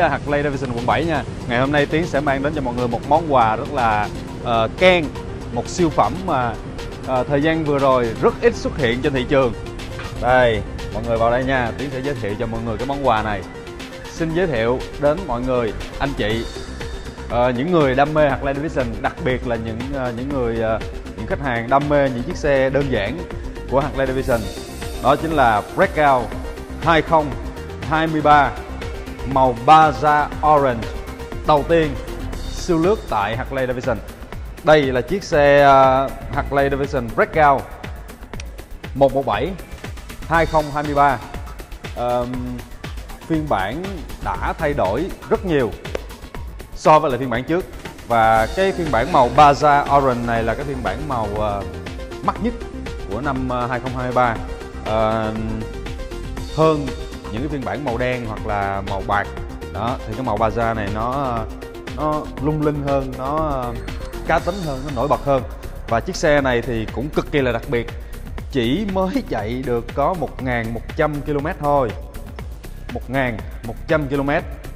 với à, Lay Harley Davidson quận 7 nha. Ngày hôm nay Tiến sẽ mang đến cho mọi người một món quà rất là ờ, uh, ken Một siêu phẩm mà uh, thời gian vừa rồi rất ít xuất hiện trên thị trường. Đây, mọi người vào đây nha. Tiến sẽ giới thiệu cho mọi người cái món quà này. Xin giới thiệu đến mọi người, anh chị uh, Những người đam mê Harley Davidson Đặc biệt là những uh, những người uh, những khách hàng đam mê những chiếc xe đơn giản của Harley Davidson. Đó chính là Breakout 2023 màu Baja Orange đầu tiên siêu lướt tại Harley Davidson. Đây là chiếc xe à, Harley Davidson Breakout 117 2023 um, phiên bản đã thay đổi rất nhiều so với lại phiên bản trước. Và cái phiên bản màu Baja Orange này là cái phiên bản màu uh, mắc nhất của năm ờ, 2023 uh, hơn những cái phiên bản màu đen hoặc là màu bạc. Đó thì cái màu baza này nó nó lung linh hơn nó ờ, cá tính hơn nó nổi bật hơn. Và chiếc xe này thì cũng cực kỳ là đặc biệt chỉ mới chạy được có 1.100 km thôi. 1.100 km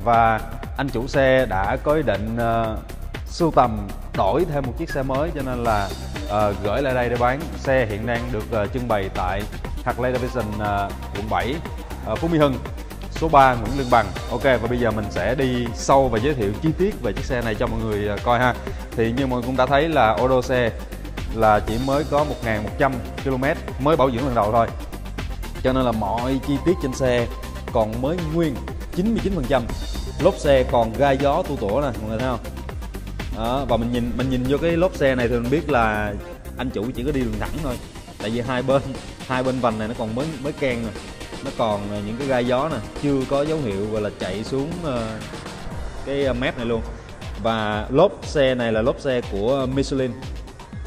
và anh chủ xe đã có ý định uh, sưu tầm đổi thêm một chiếc xe mới cho nên là uh, gửi lại đây để bán. Xe hiện đang được uh, trưng bày tại Harley Davidson uh, quận 7 Ờ, Phú Mỹ Hưng số 3 Nguyễn Lương Bằng. Ok và bây giờ mình sẽ đi sâu và giới thiệu chi tiết về chiếc xe này cho mọi người ờ, coi ha. Thì như mọi người cũng đã thấy là ô tô xe là chỉ mới có 1.100 km mới bảo dưỡng lần đầu thôi. Cho nên là mọi chi tiết trên xe còn mới nguyên 99% lốp xe còn gai gió tu tủa nè mọi người thấy không? Đó, và mình nhìn mình nhìn vô cái lốp xe này thì mình biết là anh chủ chỉ có đi đường thẳng thôi. Tại vì hai bên hai bên vành này nó còn mới mới ken rồi nó còn à, những cái gai gió nè chưa có dấu hiệu gọi là chạy xuống ờ, cái ờ, mép này luôn. Và lốp xe này là lốp xe của Michelin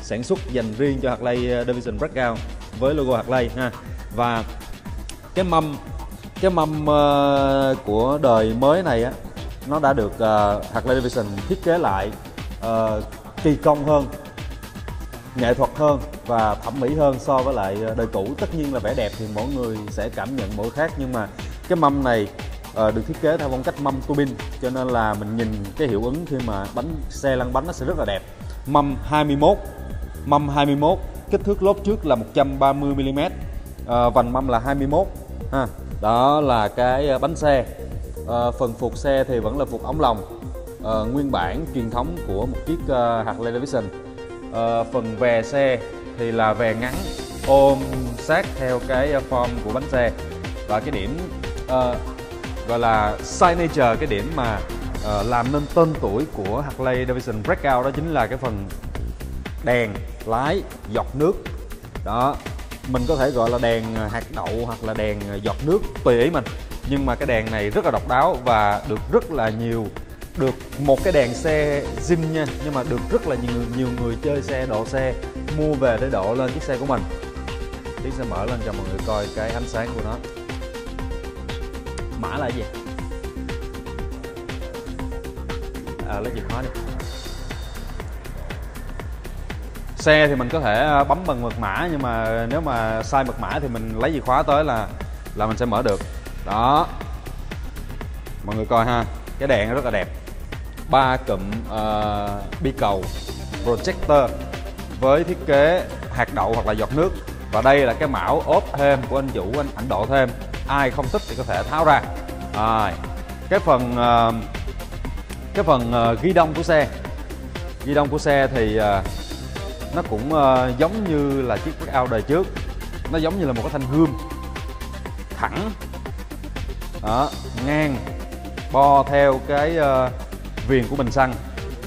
sản xuất dành riêng cho Harley ờ, Davidson Breakout với logo Harley ha. Và cái mâm cái mâm uh, của đời mới này á nó đã được uh, Harley Davidson thiết kế lại uh, kỳ công hơn nghệ thuật hơn và thẩm mỹ hơn so với lại ờ, đời cũ. Tất nhiên là vẻ đẹp thì mỗi người sẽ cảm nhận mỗi khác nhưng mà cái mâm này uh, được thiết kế theo phong cách mâm tua bin cho nên là mình nhìn cái hiệu ứng khi mà bánh xe lăn bánh nó sẽ rất là đẹp. Mâm 21 mâm 21 kích thước lốp trước là 130 mm uh, vành mâm là 21 ha. Đó là cái ờ, bánh xe. Uh, phần phục xe thì vẫn là phục ống lồng. Uh, nguyên bản truyền thống của một chiếc uh, Harley Davidson uh, phần về xe thì là về ngắn ôm sát theo cái ờ, form của bánh xe. Và cái điểm uh, gọi là signature cái điểm mà uh, làm nên tên tuổi của Harley Davidson Breakout đó chính là cái phần đèn lái giọt nước. Đó mình có thể gọi là đèn hạt đậu hoặc là đèn giọt nước tùy ý mình. Nhưng mà cái đèn này rất là độc đáo và được rất là nhiều được một cái đèn xe zin nha nhưng mà được rất là nhiều nhiều người chơi xe độ xe mua về để độ lên chiếc xe của mình. Tí sẽ mở lên cho mọi người coi cái ánh sáng của nó. Mã là gì? À, lấy chìa khóa đi. Xe thì mình có thể à, bấm bằng mật mã nhưng mà nếu mà sai mật mã thì mình lấy chìa khóa tới là là mình sẽ mở được. Đó. Mọi người coi ha. Cái đèn rất là đẹp ba cụm uh, bi cầu projector với thiết kế hạt đậu hoặc là giọt nước. Và đây là cái mão ốp thêm của anh chủ anh ảnh độ thêm. Ai không thích thì có thể tháo ra. À, cái phần uh, cái phần uh, ghi đông của xe. Ghi đông của xe thì uh, nó cũng uh, giống như là chiếc Breakout đời trước. Nó giống như là một cái thanh gươm. Thẳng. Đó, ngang. Bo theo cái uh, viền của bình xăng.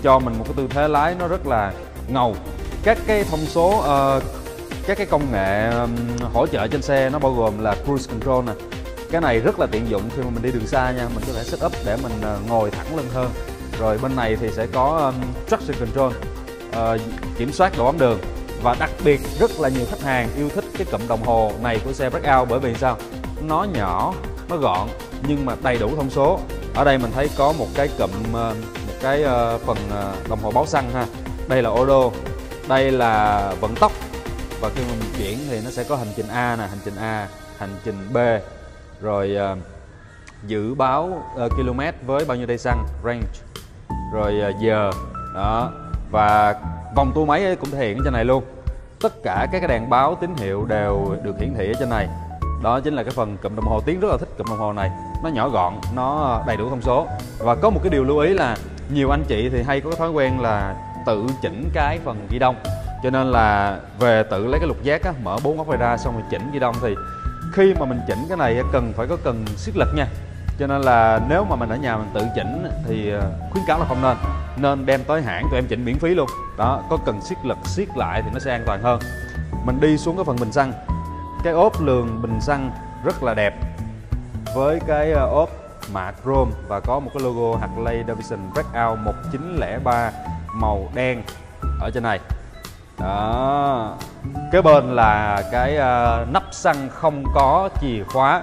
Cho mình một cái tư thế lái nó rất là ngầu. Các cái thông số uh, các cái công nghệ um, hỗ trợ trên xe nó bao gồm là cruise control nè. Cái này rất là tiện dụng khi mà mình đi đường xa nha. Mình có thể set up để mình uh, ngồi thẳng lưng hơn. Rồi bên này thì sẽ có um, traction control uh, kiểm soát độ ấm đường. Và đặc biệt rất là nhiều khách hàng yêu thích cái cụm đồng hồ này của xe Breakout bởi vì sao? Nó nhỏ nó gọn nhưng mà đầy đủ thông số ở đây mình thấy có một cái cụm ờ, một cái ờ, phần ờ, đồng hồ báo xăng ha. Đây là ô đô đây là vận tốc. Và khi mà mình chuyển thì nó sẽ có hành trình A nè hành trình A hành trình B. Rồi dự báo uh, km với bao nhiêu cây xăng? Range. Rồi uh, giờ. Đó. Và vòng tua máy cũng thể hiện ở trên này luôn. Tất cả các cái đèn báo tín hiệu đều được hiển thị ở trên này. Đó chính là cái phần cụm đồng hồ. Tiếng rất là thích cụm đồng hồ này nó nhỏ gọn nó đầy đủ thông số. Và có một cái điều lưu ý là nhiều anh chị thì hay có cái thói quen là tự chỉnh cái phần ghi đông. Cho nên là về tự lấy cái lục giác á, mở bốn góc ra xong rồi chỉnh ghi đông thì khi mà mình chỉnh cái này cần phải có cần siết lực nha. Cho nên là nếu mà mình ở nhà mình tự chỉnh thì ờ, khuyến cáo là không nên. Nên đem tới hãng tụi em chỉnh miễn phí luôn. Đó có cần siết lực siết lại thì nó sẽ an toàn hơn. Mình đi xuống cái phần bình xăng. Cái ốp lường bình xăng rất là đẹp với cái ờ, ốp mạ chrome và có một cái logo Harley Davidson Breakout 1903 màu đen ở trên này. Đó. Kế bên là cái uh, nắp xăng không có chìa khóa.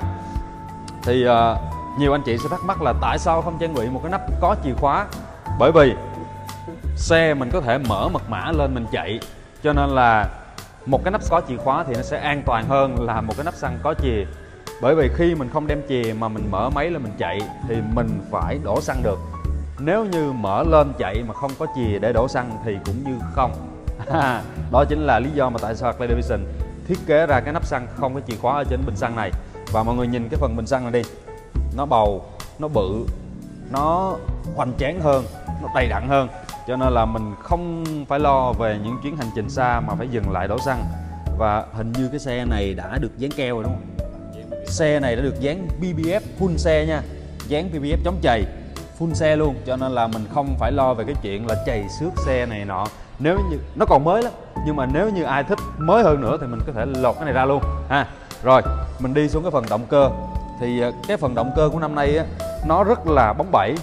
Thì uh, nhiều anh chị sẽ thắc mắc là tại sao không trang bị một cái nắp có chìa khóa? Bởi vì xe mình có thể mở mật mã lên mình chạy cho nên là một cái nắp có chìa khóa thì nó sẽ an toàn hơn là một cái nắp xăng có chìa bởi vì khi mình không đem chìa mà mình mở máy lên mình chạy, thì mình phải đổ xăng được. Nếu như mở lên chạy mà không có chìa để đổ xăng thì cũng như không. Đó chính là lý do mà tại sao Harley Davidson thiết kế ra cái nắp xăng không có chìa khóa ở trên bình xăng này. Và mọi người nhìn cái phần bình xăng này đi, nó bầu, nó bự, nó hoành tráng hơn, nó đầy đặn hơn. Cho nên là mình không phải lo về những chuyến hành trình xa mà phải dừng lại đổ xăng. Và hình như cái xe này đã được dán keo rồi, đúng không? Xe này đã được dán BBF full xe nha. Dán BBF chống chày full xe luôn. Cho nên là mình không phải lo về cái chuyện là chày xước xe này nọ. Nếu như nó còn mới lắm nhưng mà nếu như ai thích mới hơn nữa thì mình có thể lột cái này ra luôn ha. Rồi mình đi xuống cái phần động cơ. Thì ờ, cái phần động cơ của năm nay á, nó rất là bóng bẩy.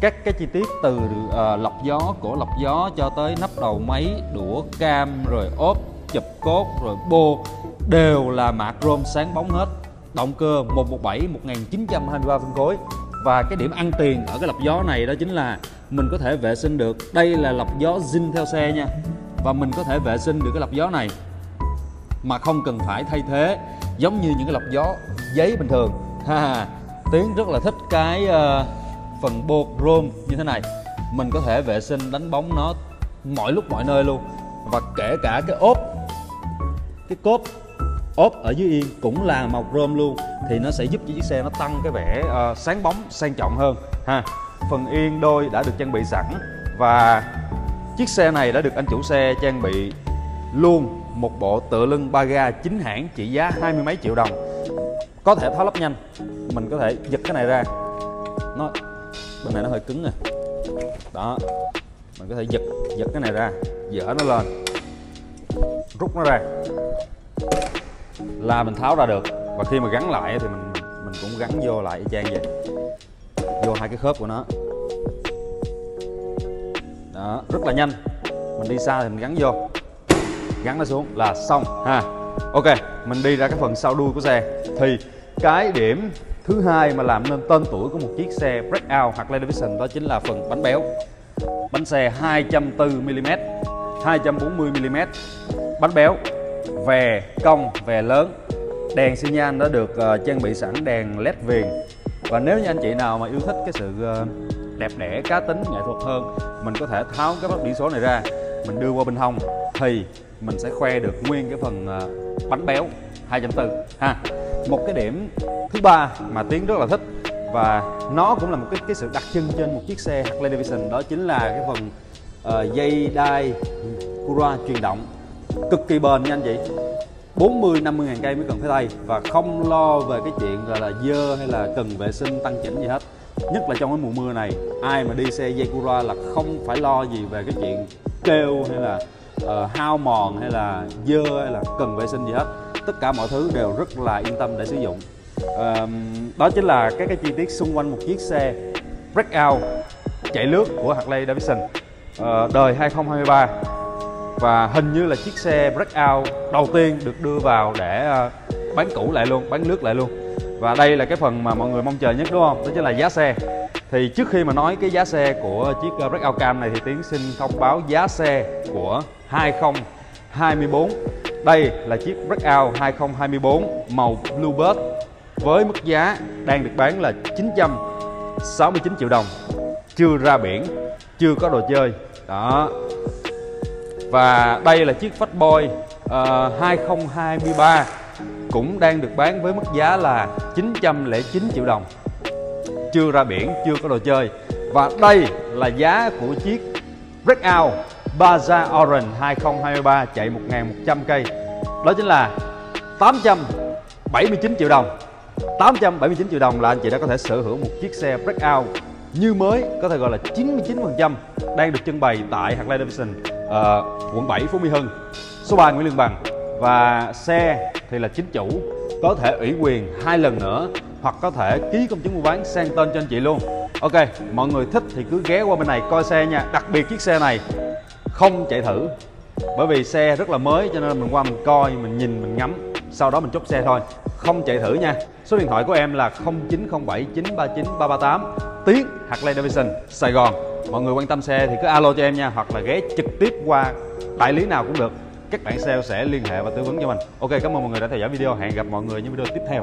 Các cái chi tiết từ uh, lọc gió của lọc gió cho tới nắp đầu máy đũa cam rồi ốp chụp cốt rồi bô đều là mạ chrome sáng bóng hết động cơ 117 1923 phân khối. Và cái điểm ăn tiền ở cái lọc gió này đó chính là mình có thể vệ sinh được. Đây là lọc gió zin theo xe nha. Và mình có thể vệ sinh được cái lọc gió này mà không cần phải thay thế giống như những cái lọc gió giấy bình thường. Ha tiếng rất là thích cái uh, phần bột rôm như thế này. Mình có thể vệ sinh đánh bóng nó mọi lúc mọi nơi luôn. Và kể cả cái ốp cái cốp ốp ở dưới yên cũng là màu chrome luôn thì nó sẽ giúp cho chiếc xe nó tăng cái vẻ uh, sáng bóng sang trọng hơn ha. Phần yên đôi đã được trang bị sẵn và chiếc xe này đã được anh chủ xe trang bị luôn một bộ tựa lưng ba ga chính hãng trị giá hai mươi mấy triệu đồng. Có thể tháo lắp nhanh mình có thể giật cái này ra. Nó bên này nó hơi cứng nè. Đó mình có thể giật giật cái này ra dỡ nó lên rút nó ra là mình tháo ra được. Và khi mà gắn lại thì mình mình cũng gắn vô lại y chang vậy. Vô hai cái khớp của nó. Đó, rất là nhanh. Mình đi xa thì mình gắn vô. Gắn nó xuống là xong, ha. Ok, mình đi ra cái phần sau đuôi của xe. Thì cái điểm thứ hai mà làm nên tên tuổi của một chiếc xe breakout hoặc Land Division đó chính là phần bánh béo. Bánh xe 240mm 240mm bánh béo về cong về lớn. Đèn xi nhan đã được uh, trang bị sẵn đèn led viền. Và nếu như anh chị nào mà yêu thích cái sự uh, đẹp đẽ cá tính nghệ thuật hơn mình có thể tháo cái bắp biển số này ra mình đưa qua bên hông thì mình sẽ khoe được nguyên cái phần uh, bánh béo 2.4 ha. Một cái điểm thứ ba mà tiến rất là thích và nó cũng là một cái cái sự đặc trưng trên một chiếc xe Harley Davidson đó chính là cái phần uh, dây đai ừ, Cura truyền động cực kỳ bền nha anh chị. 40 50 ngàn cây mới cần phải thay và không lo về cái chuyện gọi là dơ hay là cần vệ sinh tăng chỉnh gì hết. Nhất là trong cái mùa mưa này ai mà đi xe Yakura là không phải lo gì về cái chuyện kêu hay là uh, hao mòn hay là dơ hay là cần vệ sinh gì hết. Tất cả mọi thứ đều rất là yên tâm để sử dụng. Uh, đó chính là các cái chi tiết xung quanh một chiếc xe breakout chạy lướt của Harley Davidson. Uh, đời 2023 và hình như là chiếc xe breakout đầu tiên được đưa vào để ờ, bán cũ lại luôn, bán nước lại luôn. Và đây là cái phần mà mọi người mong chờ nhất, đúng không? Đó chính là giá xe. Thì trước khi mà nói cái giá xe của chiếc ờ, breakout cam này thì tiến xin thông báo giá xe của 2024 đây là chiếc breakout 2024 màu Bluebird với mức giá đang được bán là 969 triệu đồng. Chưa ra biển, chưa có đồ chơi. Đó và đây là chiếc Fatboy ờ, uh, 2023 cũng đang được bán với mức giá là 909 triệu đồng. Chưa ra biển chưa có đồ chơi. Và đây là giá của chiếc Breakout Baza Orange 2023 chạy 1.100 cây. Đó chính là 879 triệu đồng. 879 triệu đồng là anh chị đã có thể sở hữu một chiếc xe Breakout như mới có thể gọi là 99% đang được trưng bày tại Harley Davidson uh, quận 7 Phú Mỹ Hưng số 3 Nguyễn Lương Bằng. Và xe thì là chính chủ có thể ủy quyền hai lần nữa hoặc có thể ký công chứng mua bán sang tên cho anh chị luôn. Ok mọi người thích thì cứ ghé qua bên này coi xe nha. Đặc biệt chiếc xe này không chạy thử bởi vì xe rất là mới cho nên mình qua mình coi mình nhìn mình ngắm sau đó mình chốt xe thôi. Không chạy thử nha. Số điện thoại của em là 0907 939 338 Tiến Harley Davidson Sài Gòn mọi người quan tâm xe thì cứ alo cho em nha, hoặc là ghé trực tiếp qua đại lý nào cũng được. Các bạn sale sẽ liên hệ và tư vấn cho mình. Ok, cảm ơn mọi người đã theo dõi video. Hẹn gặp mọi người những video tiếp theo.